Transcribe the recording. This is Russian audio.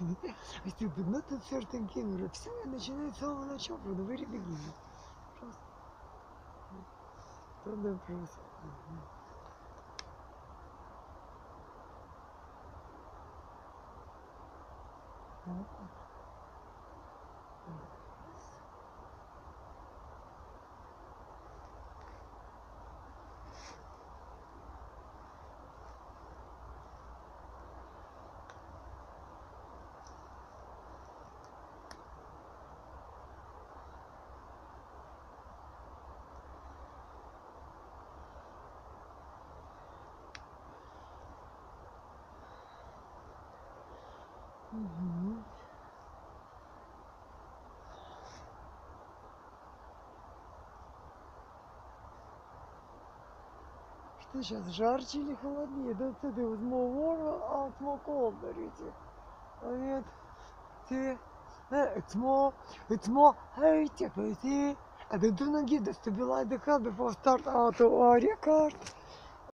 But not at certain king. Говорю, все, я начинаю с самого начала, the very beginning. Просто. Тогда просто. Что сейчас, жарче или холоднее? Да це ти з мого а з мого берете. А нет, ты, э, it's more, it's more hate, you see. And they do not give the stabilize the car